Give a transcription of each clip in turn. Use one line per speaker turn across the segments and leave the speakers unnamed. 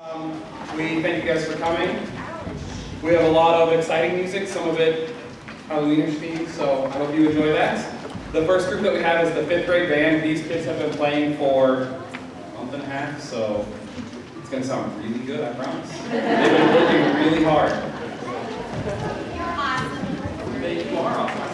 Um, We thank you guys for coming. We have a lot of exciting music, some of it Halloweenish themed, so I hope you enjoy that. The first group that we have is the fifth grade band. These kids have been playing for a month and a half, so it's gonna sound really good, I promise. They've been working really hard. They you are awesome.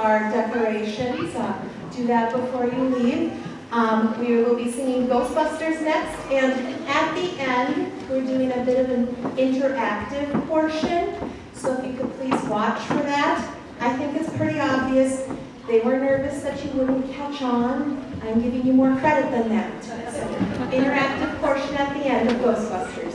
Our decorations. Uh, Do that before you leave. Um, We will be singing Ghostbusters next, and at the end, we're doing a bit of an interactive portion. So if you could please watch for that. I think it's pretty obvious. They were nervous that you wouldn't catch on. I'm giving you more credit than that. So interactive portion at the end of Ghostbusters.
Ghostbusters!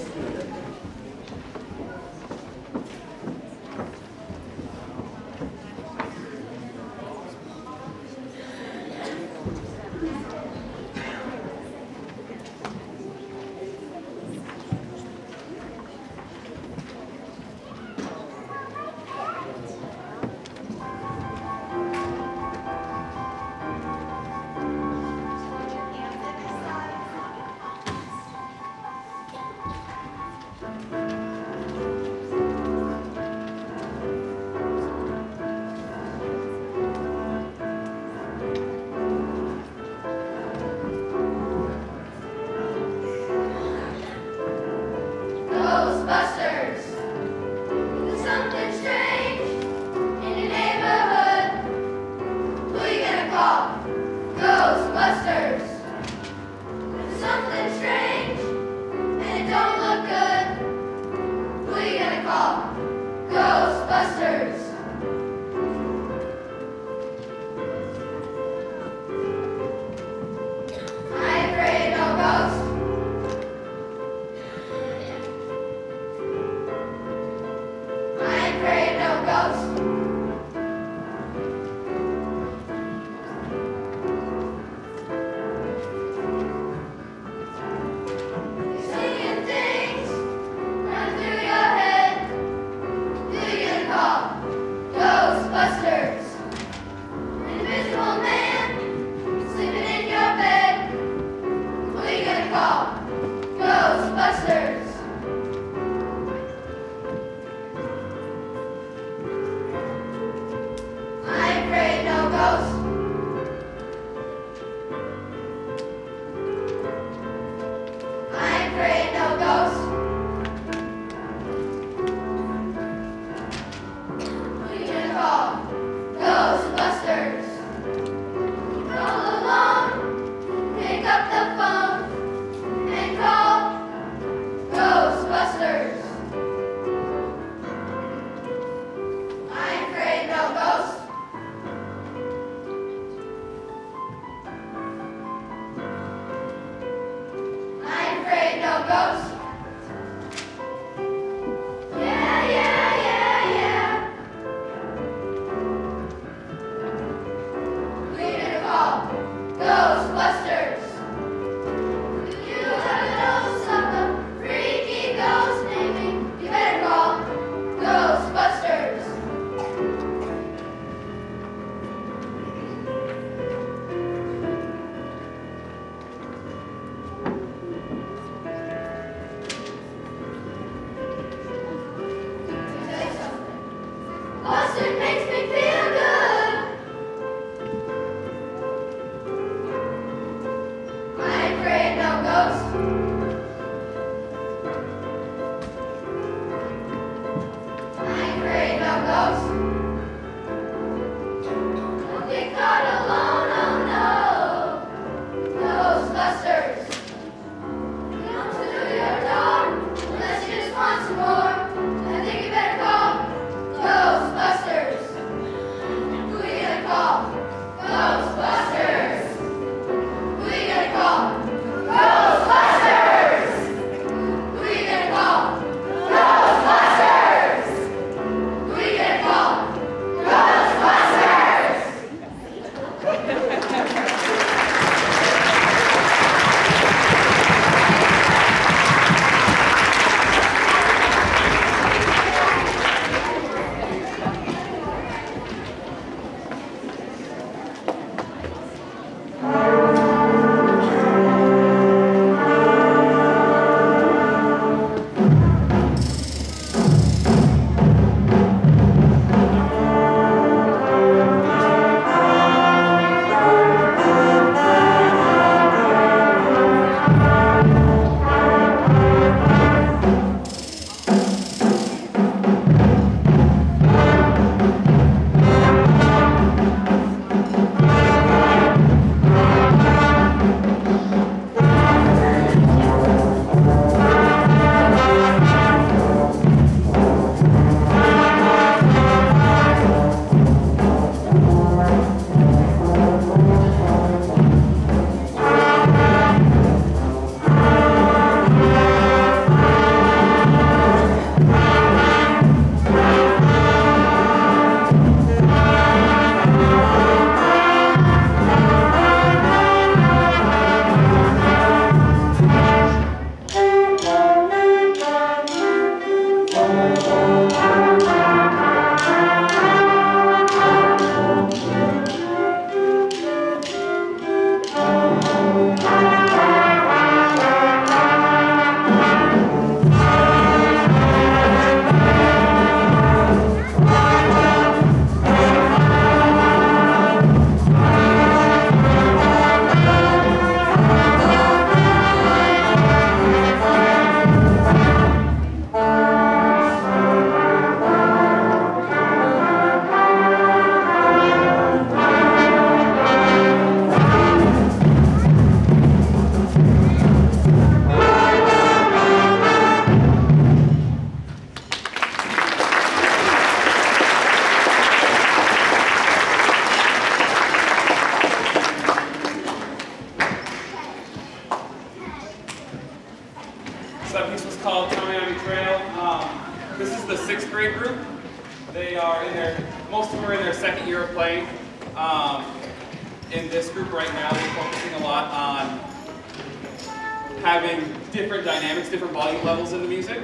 Different dynamics, different volume levels in the music,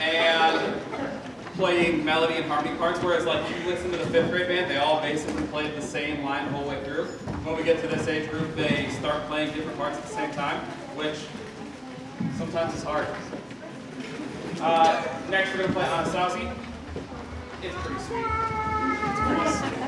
and playing melody and harmony parts, whereas like you listen to the fifth grade band, they all basically play the same line the whole way through. When we get to this age group, they start playing different parts at the same time, which sometimes is hard. Uh, next, we're gonna play Anasazi. It's pretty sweet. It's pretty sweet.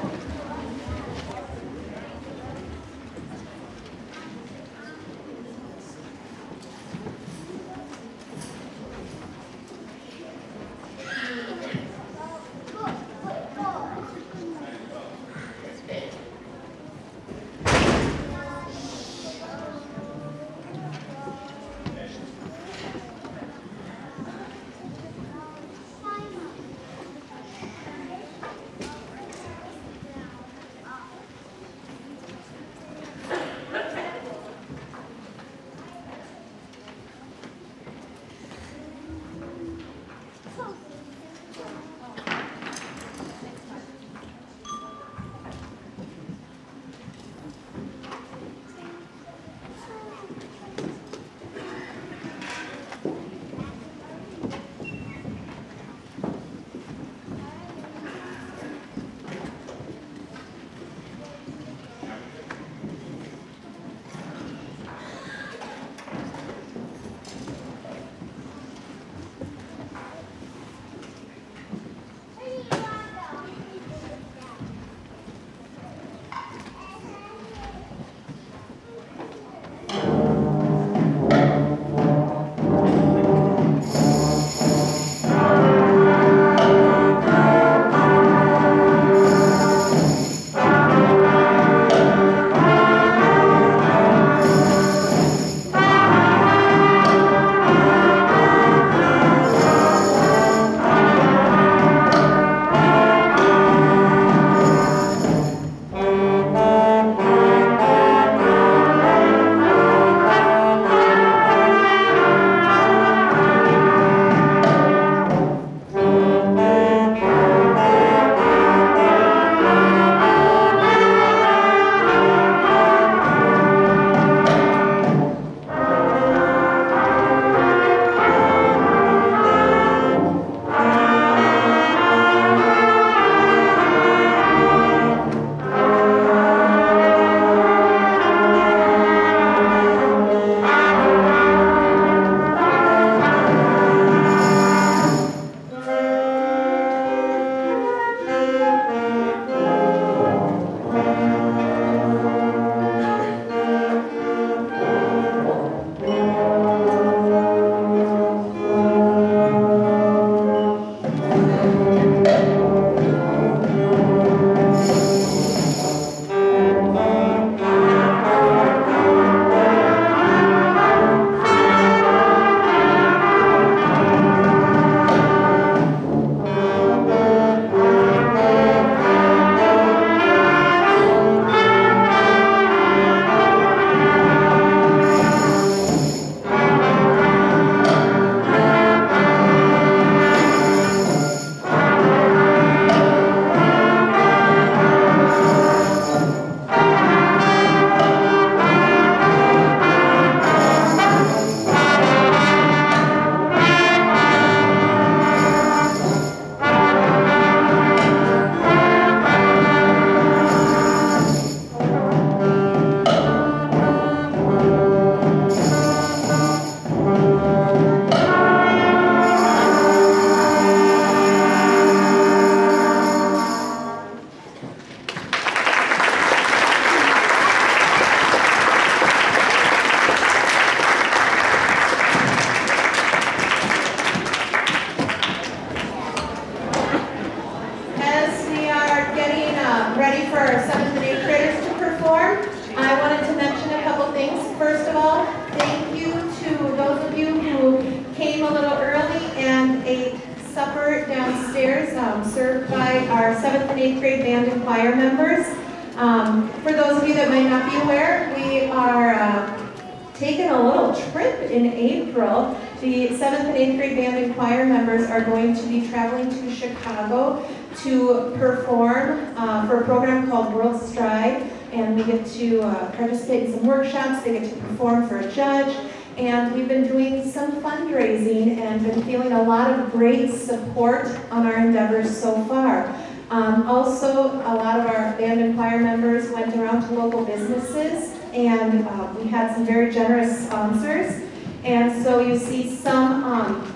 And choir members are
going to be traveling to Chicago to perform uh, for a program called World Stride. And we get to uh, participate in some workshops, they get to perform for a judge. And we've been doing some fundraising and been feeling a lot of great support on our endeavors so far. Um, also, a lot of our band and choir members went around to local businesses and uh, we had some very generous sponsors. And so you see some um,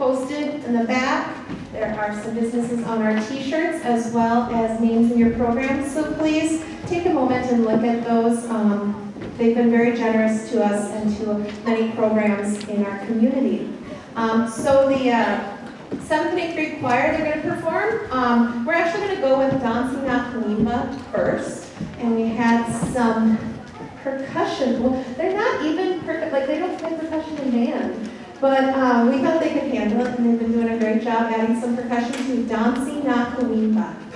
posted in the back. There are some businesses on our t-shirts as well as names in your program. So please take a moment and look at those. Um, they've been very generous to us and to many programs in our community. Um, so the uh, seventh and eighth grade choir, they're going to perform. Um, we're actually going to go with Dancing Na first. And we had some percussion. Well, they're not even like they don't play percussion in band. But uh, we thought they could handle it, and they've been doing a great job adding some percussion to Dancing Na
while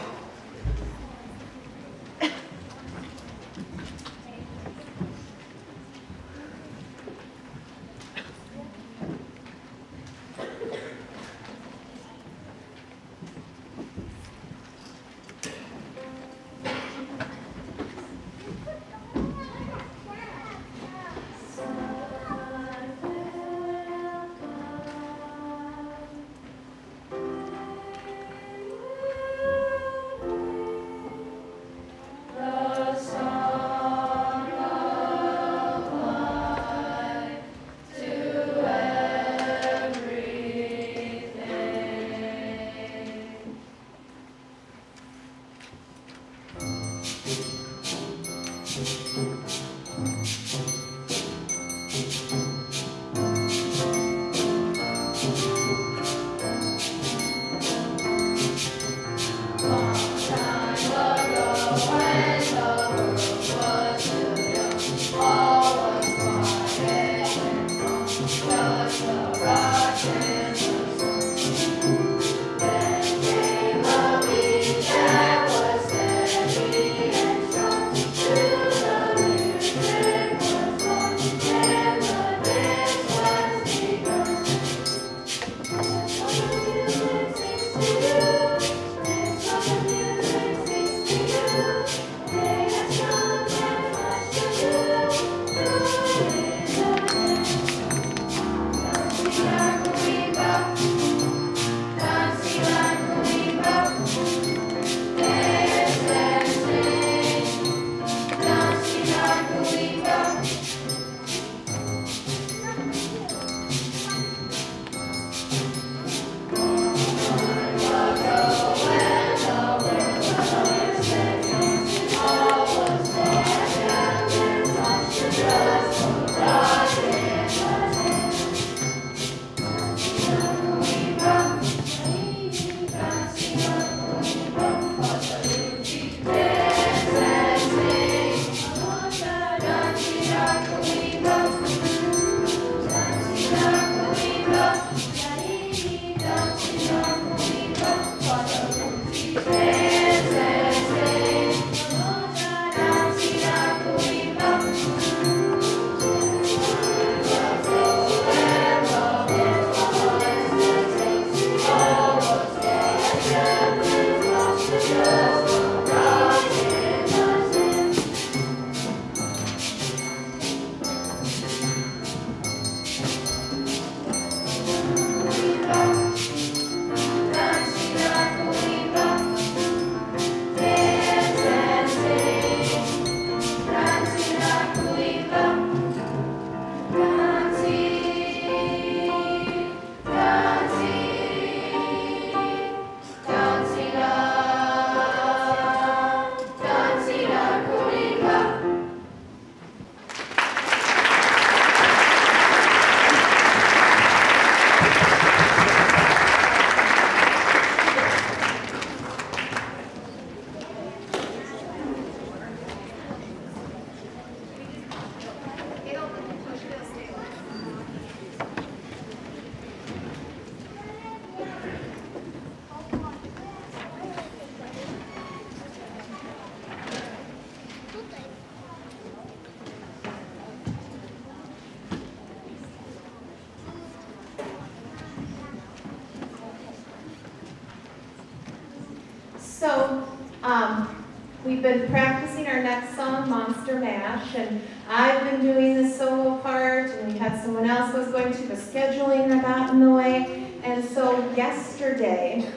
been practicing our next song, Monster Mash, and I've been doing the solo part, and we had someone else was going to, but scheduling that got in the way. And so yesterday,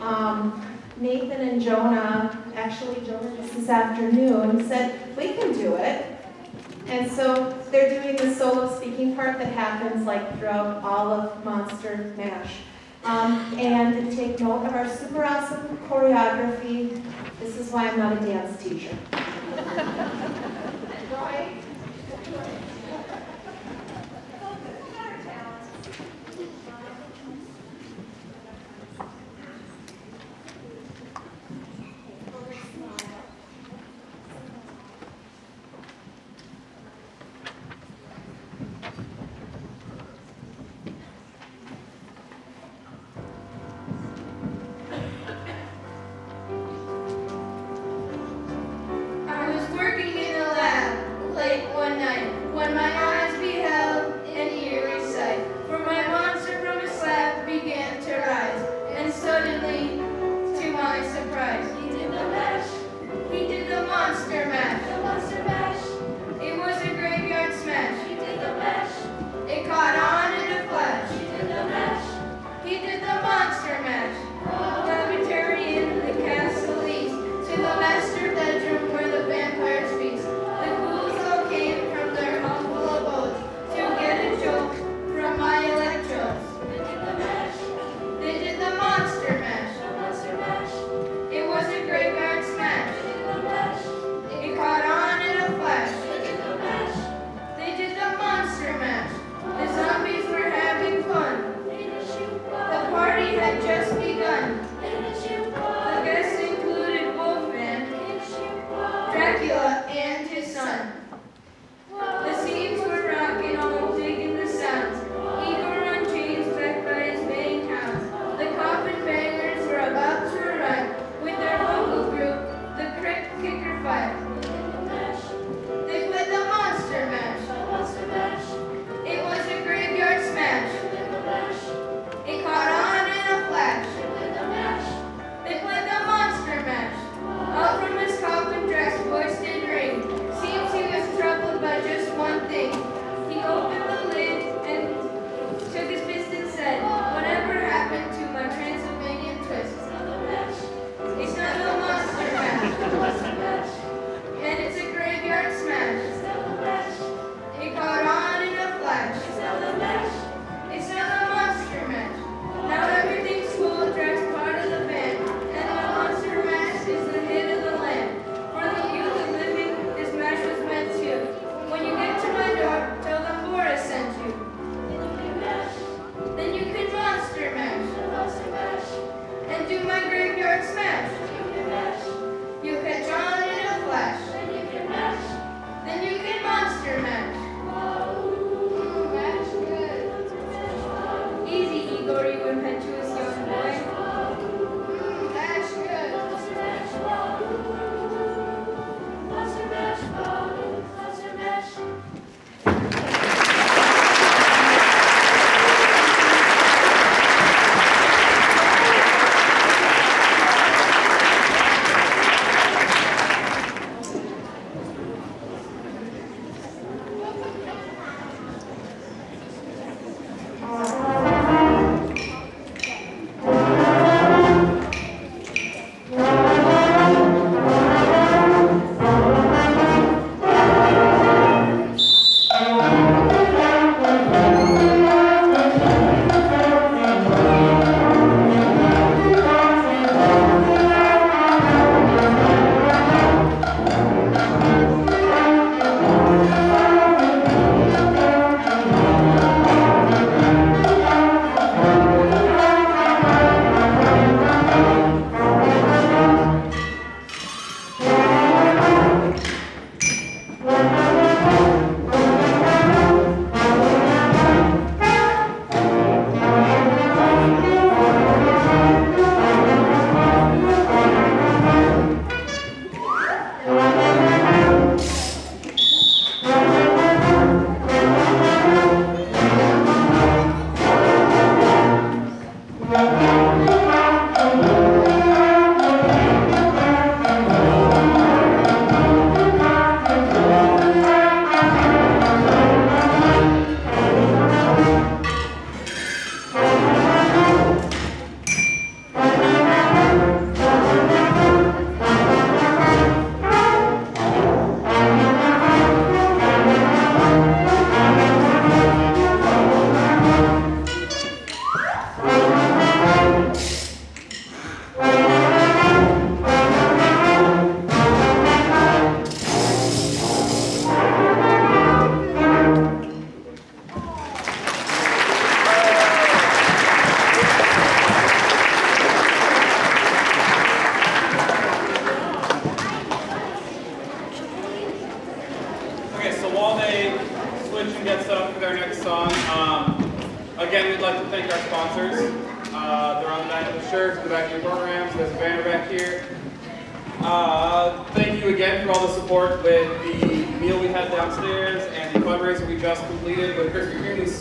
um, Nathan and Jonah, actually Jonah just this afternoon, said, we can do it. And so they're doing the solo speaking part that happens like throughout all of Monster Mash. Um, and take note of our super awesome choreography this is why I'm not a dance teacher.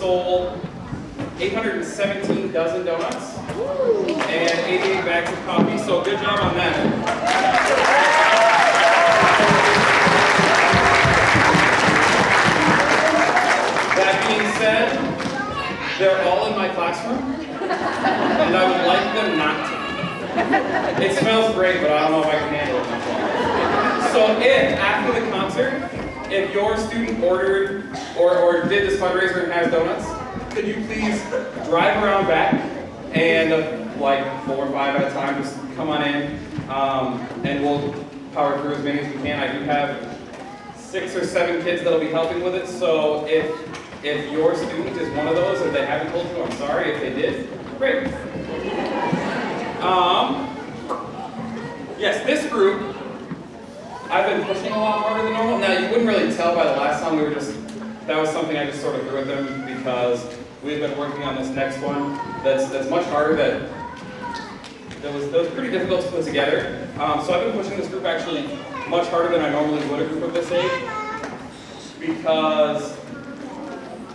Sold 817 dozen donuts and 88 bags of coffee, so good job on that. That being said, they're all in my classroom, and I would like them not to. It smells great, but I don't know if I can handle it. So if, after the concert, if your student ordered or, or did this fundraiser and has donuts, could you please drive around back and like four or five at a time, just come on in, um, and we'll power through as many as we can. I do have six or seven kids that'll be helping with it, so if, if your student is one of those, if they haven't told you, I'm sorry, if they did, great. Um, yes, this group, I've been pushing a lot harder than normal. Now, you wouldn't really tell by the last song, we were just, that was something I just sort of threw at them because we've been working on this next one that's, that's much harder, that, that was, that was pretty difficult to put together. Um, so I've been pushing this group actually much harder than I normally would a group of this age because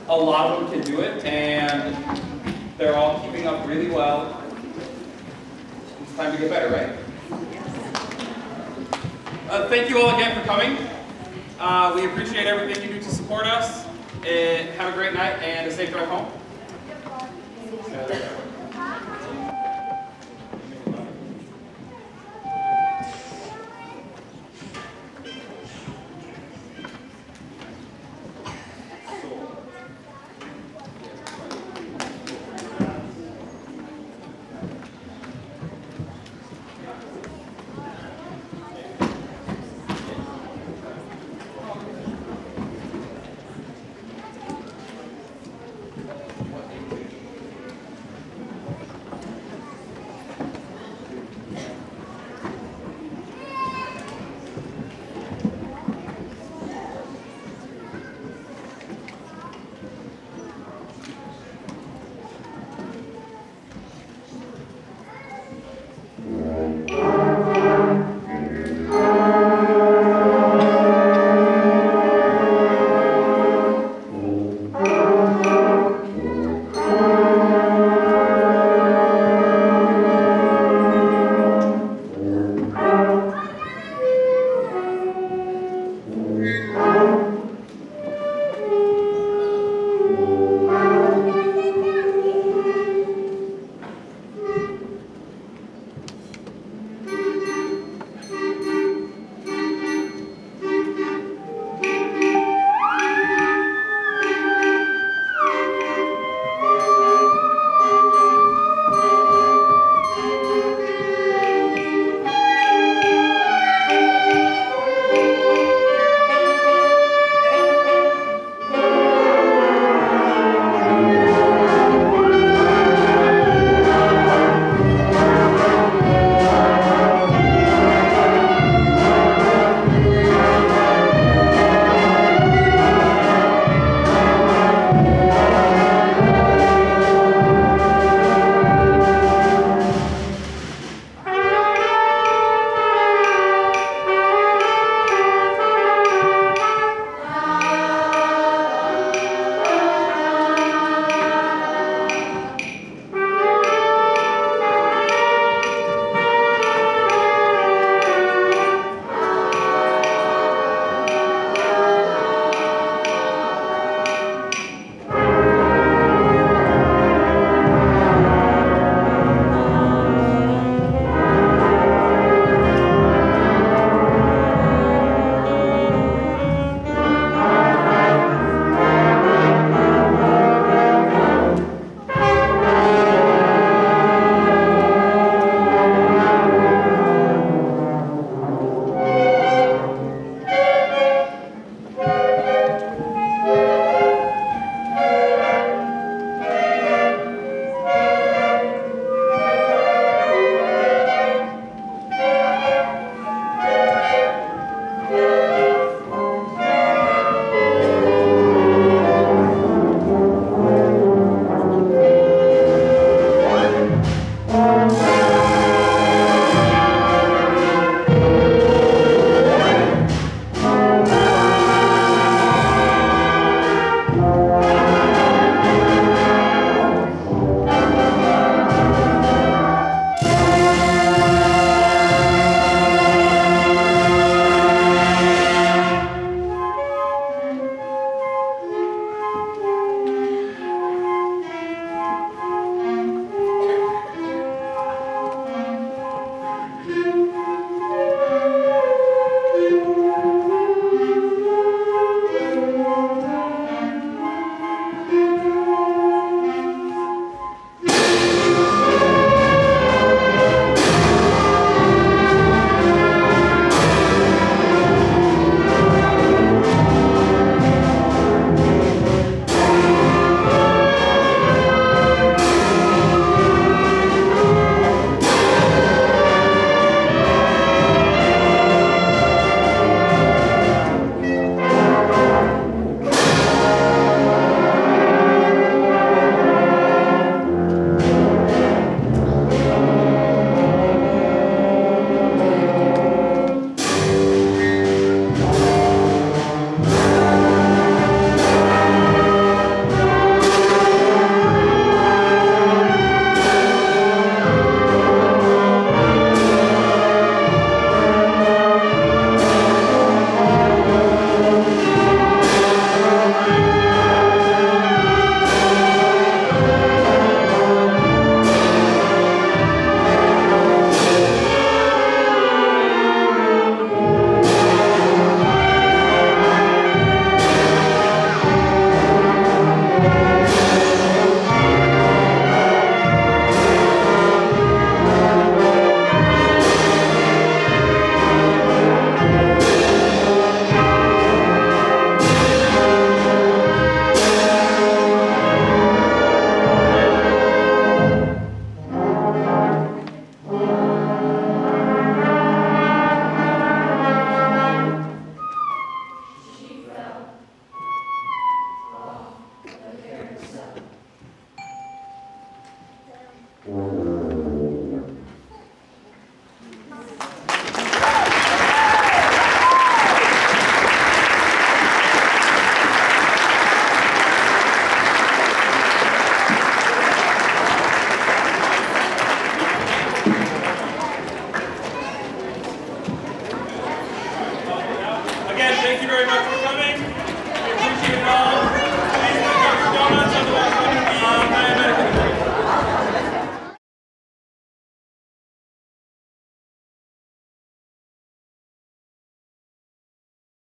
a lot of them can do it and they're all keeping up really well. It's time to get better, right? Uh, thank you all again for coming. Uh, we appreciate everything you do to support us. And have a great night and a safe drive home.